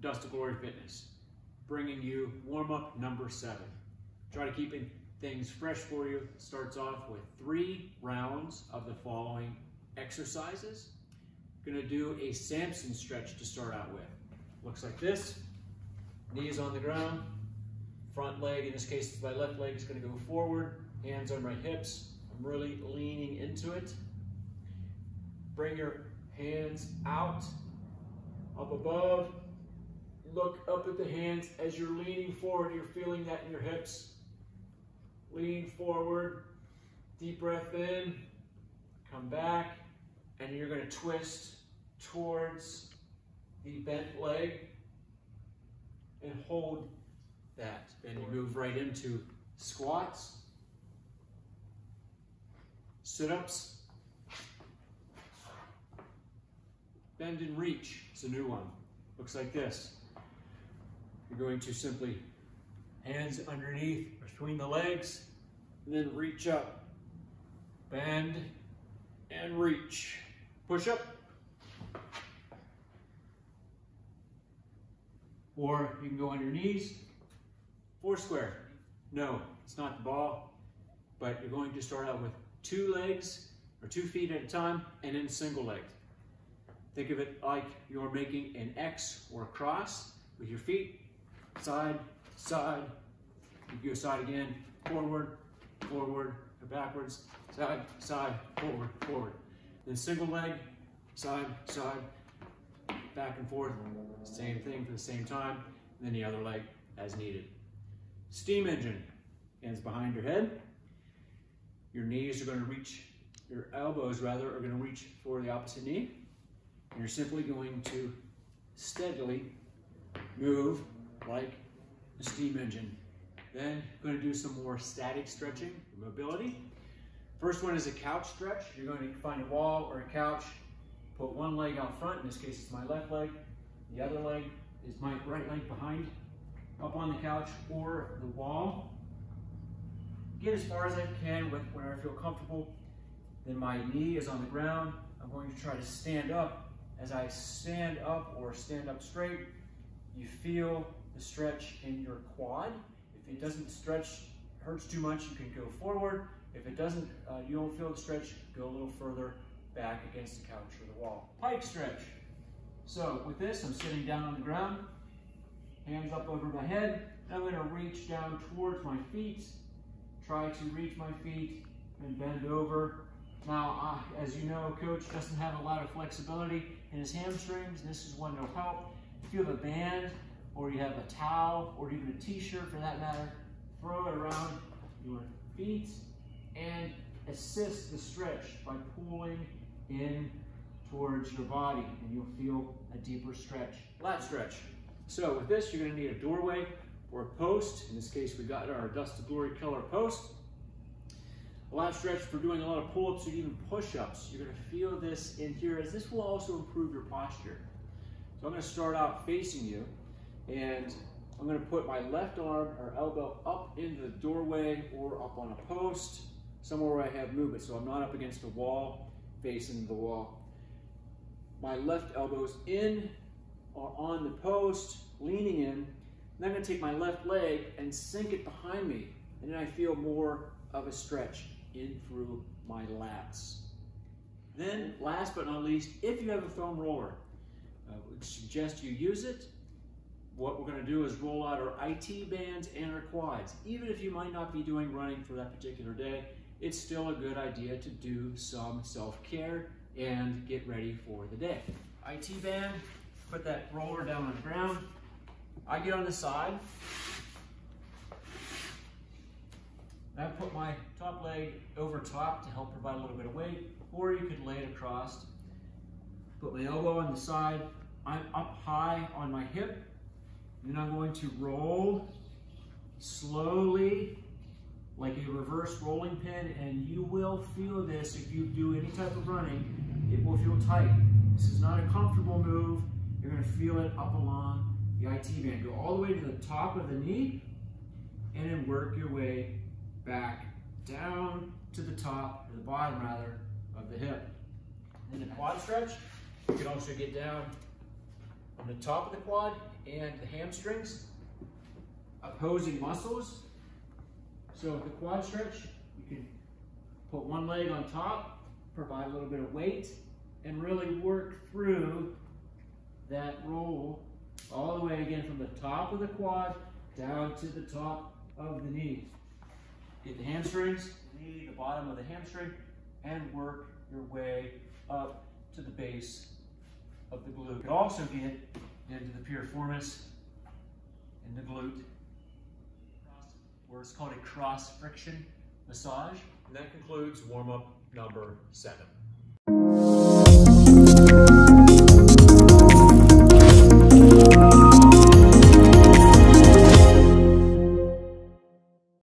Dust to Glory Fitness, bringing you warm-up number seven. Try to keep things fresh for you. Starts off with three rounds of the following exercises. Gonna do a Samson stretch to start out with. Looks like this, knees on the ground, front leg, in this case my left leg is gonna go forward, hands on my hips. I'm really leaning into it. Bring your hands out, up above. Look up at the hands as you're leaning forward. You're feeling that in your hips. Lean forward, deep breath in, come back, and you're gonna twist towards the bent leg and hold that. Then you move right into squats, sit-ups, bend and reach. It's a new one. Looks like this. You're going to simply hands underneath between the legs, and then reach up, bend, and reach. Push up. Or you can go on your knees. Four square. No, it's not the ball, but you're going to start out with two legs or two feet at a time and then single leg. Think of it like you're making an X or a cross with your feet, side, side. You go side again, forward, forward, backwards, side, side, forward, forward. Then single leg, side, side, back and forth. Same thing for the same time. And then the other leg as needed. Steam engine, hands behind your head. Your knees are going to reach, your elbows rather, are going to reach for the opposite knee. And you're simply going to steadily move like a steam engine. Then going to do some more static stretching, mobility. First one is a couch stretch. You're going to find a wall or a couch, put one leg out front, in this case it's my left leg, the other leg is my right leg behind, up on the couch or the wall. Get as far as I can with where I feel comfortable. Then my knee is on the ground. I'm going to try to stand up. As I stand up or stand up straight, you feel the stretch in your quad. If it doesn't stretch, hurts too much, you can go forward. If it doesn't, uh, you don't feel the stretch, go a little further back against the couch or the wall. Pike stretch. So with this, I'm sitting down on the ground, hands up over my head. I'm going to reach down towards my feet, try to reach my feet and bend over. Now, as you know, a coach doesn't have a lot of flexibility in his hamstrings, this is one that'll help. If you have a band, or you have a towel, or even a t-shirt for that matter, throw it around your feet and assist the stretch by pulling in towards your body and you'll feel a deeper stretch. Lat stretch. So with this, you're gonna need a doorway or a post. In this case, we got our Dust to Glory color post. A lat stretch for doing a lot of pull-ups or even push-ups. You're gonna feel this in here as this will also improve your posture. So I'm gonna start out facing you and I'm gonna put my left arm or elbow up into the doorway or up on a post, somewhere where I have movement. So I'm not up against the wall, facing the wall. My left elbow's in or on the post, leaning in. Then I'm gonna take my left leg and sink it behind me. And then I feel more of a stretch in through my lats. Then, last but not least, if you have a foam roller, I would suggest you use it. What we're gonna do is roll out our IT bands and our quads. Even if you might not be doing running for that particular day, it's still a good idea to do some self-care and get ready for the day. IT band, put that roller down on the ground. I get on the side. I put my top leg over top to help provide a little bit of weight, or you could lay it across. Put my elbow on the side. I'm up high on my hip. Then I'm going to roll slowly like a reverse rolling pin and you will feel this if you do any type of running, it will feel tight. This is not a comfortable move. You're gonna feel it up along the IT band. Go all the way to the top of the knee and then work your way back down to the top, or the bottom rather, of the hip. In the quad stretch, you can also get down on the top of the quad and the hamstrings, opposing muscles. So with the quad stretch, you can put one leg on top, provide a little bit of weight, and really work through that roll all the way again from the top of the quad down to the top of the knee. Get the hamstrings, knee, the bottom of the hamstring, and work your way up to the base of the glute. Could also get into the piriformis and the glute. Where it's called a cross friction massage. And that concludes warm-up number seven.